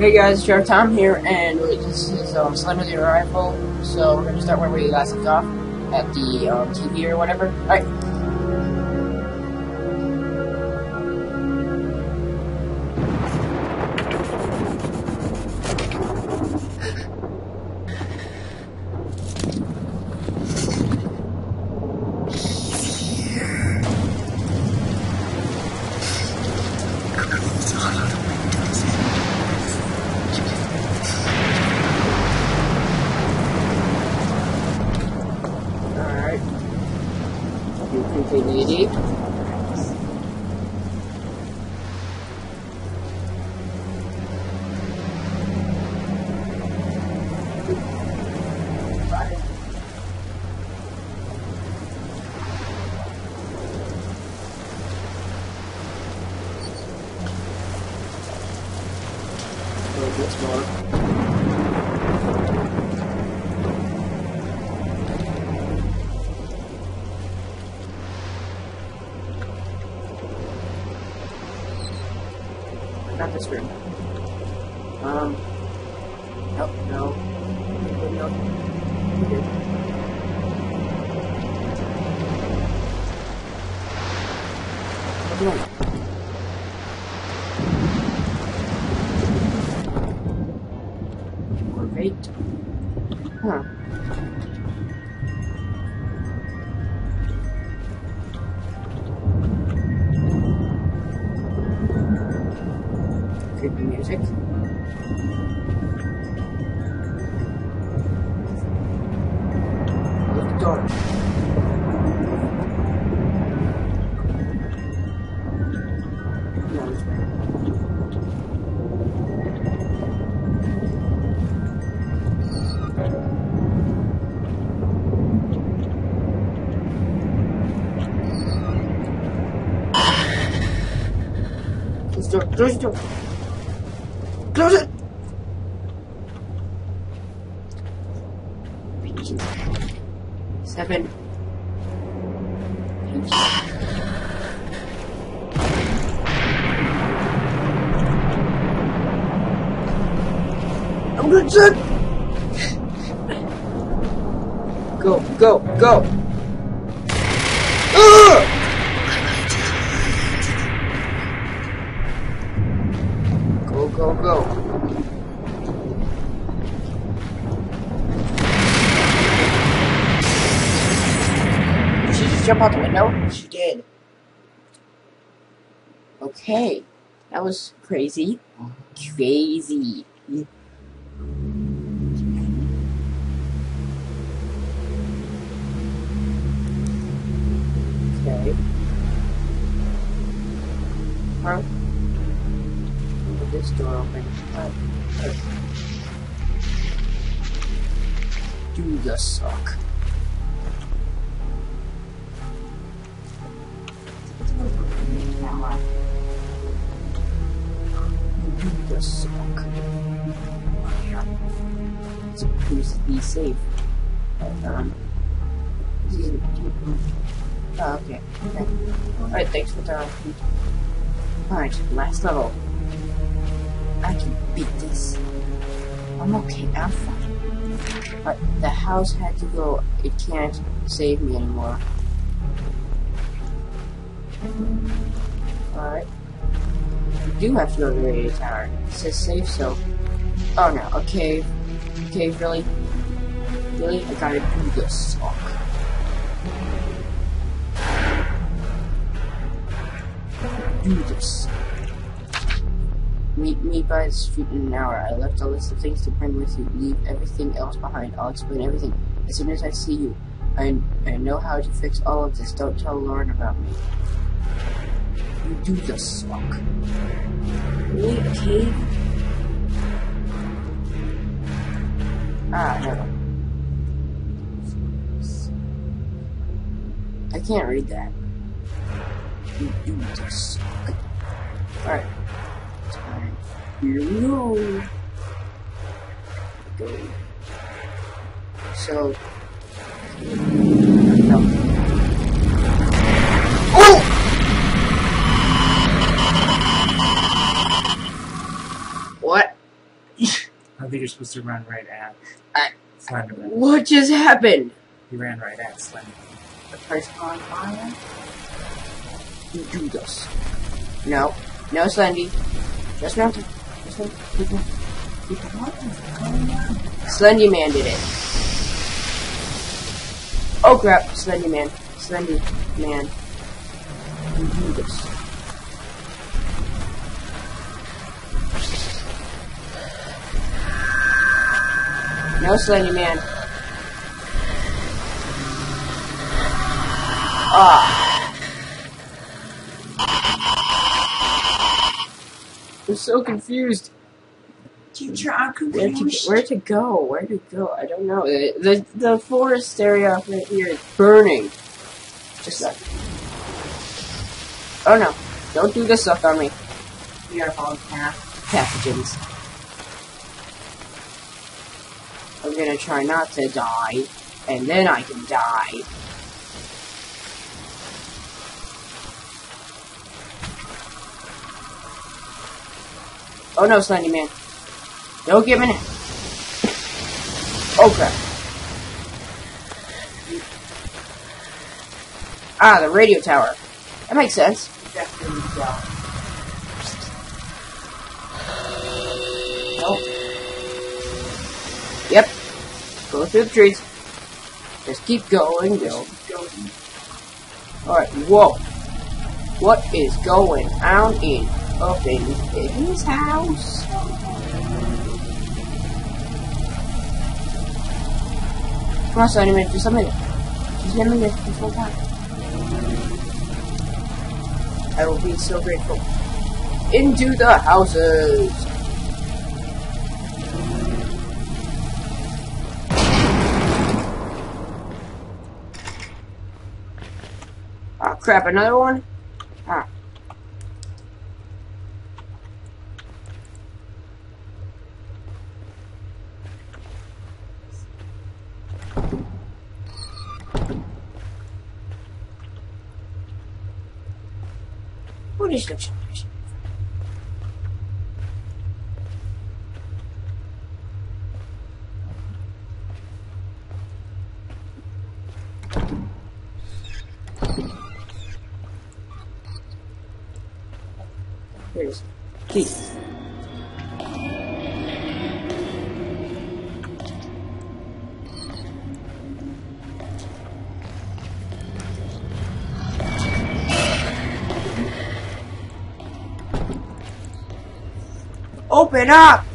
Hey guys, Sheriff Tom here, and this is um, the Arrival. So we're gonna start where we last left off at the um, TV or whatever. All right. Not this room. Um. Nope, no. No. Creepy music. Look the Close door. Close the door. Close it! Seven. I'm good, son! Go, go, go! Ugh! Go, go, she just jump out the window? She did. Okay. That was crazy. Mm-hmm. Crazy. Door open. Do the suck. Do the suck. Be safe. Um. Okay. okay. Alright, thanks for the. time. Alright, last level. I can beat this. I'm okay, I'm fine. But the house had to go. It can't save me anymore. Alright. We do have to go to the radio tower. It says safe, so. Oh no, a cave. A cave, really? Really? I gotta do this. Fuck. Do this. Meet me by the street in an hour. I left a list of things to bring with you. Leave everything else behind. I'll explain everything as soon as I see you. I, I know how to fix all of this. Don't tell Lauren about me. You do the suck. Really? A cave? Ah, no. I can't read that. You do the suck. Alright. Here we go. Go. So. No. Oh! What? I think you're supposed to run right at I- Slenderman. What just happened? You ran right at Slenderman. The place on fire? You do this. No. No, Slendy. Just mount Slendy Man did it. Oh crap, Slendy Man. Slendy Man. Do this. No, Slendy Man. Ah. I'm so confused. Teacher, I'm Where to, where to go? Where to go? I don't know. The, the, the forest area up right here is burning. Just like. Oh no. Don't do this stuff on me. Follow the path. Pathogens. I'm gonna try not to die, and then I can die. Oh no, Slendy Man. Don't give in. Oh crap. Ah, the radio tower. That makes sense. Yep. Go through the trees. Just keep going, go. Alright, whoa. What is going on in up in his house? Come on, Sonny Man, just a minute. Just a minute this whole time. I will be so grateful. Into the houses! Oh crap, another one? What is this? Here's Open up!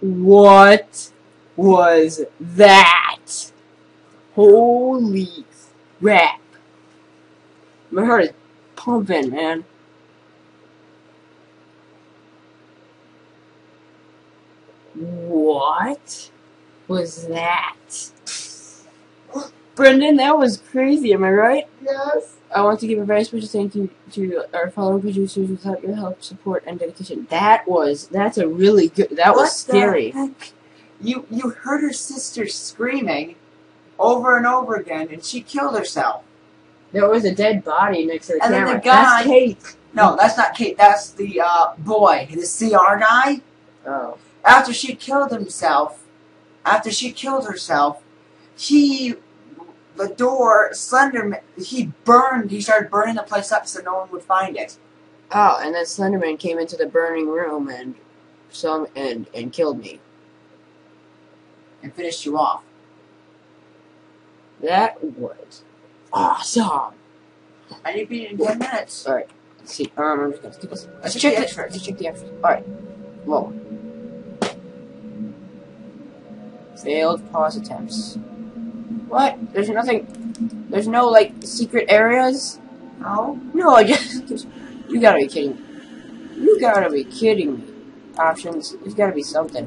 What was that? Holy crap. My heart is pumping, man. What was that? Brendan, that was crazy, am I right? Yes. I want to give a very special thank you to our fellow producers without your help, support, and dedication. That was, that's a really good, that was What the scary. heck? You you heard her sister screaming, over and over again, and she killed herself. There was a dead body next to the And then camera. the guy- That's Kate. No, that's not Kate. That's the uh, boy, the CR guy. Oh. After she killed himself, after she killed herself, he, the door, Slenderman, he burned. He started burning the place up so no one would find it. Oh, and then Slenderman came into the burning room and some and and killed me. and finished you off. That was awesome. And you beat it in ten minutes. All right. Let's see. Um, I'm just gonna skip this. Let's check check the the extras. Let's check the extras. All right. Whoa. Failed pause attempts. What? There's nothing. There's no like secret areas. No. No, I just. You gotta be kidding. You gotta be kidding me. Options. There's gotta be something.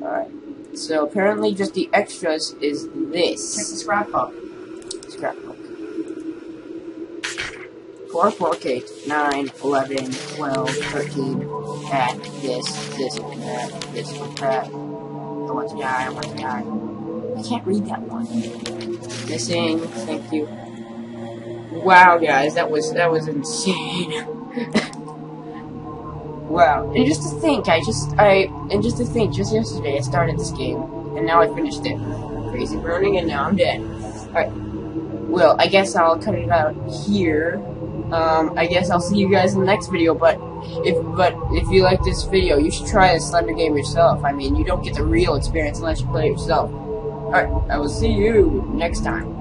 Alright. So apparently just the extras is this. Check the scrapbook. Scrapbook. 4, 4, 8, 9, 11, 12, 13, that, this, this, and that, this, and that. To die, I want to die. I can't read that one. Missing, thank you. Wow, guys, that was that was insane. wow, and just to think, I just I and just to think, just yesterday I started this game, and now I finished it. Crazy burning, and now I'm dead. All right. Well, I guess I'll cut it out here. Um, I guess I'll see you guys in the next video. But if but if you like this video, you should try the Slender game yourself. I mean, you don't get the real experience unless you play it yourself. All right, I will see you next time.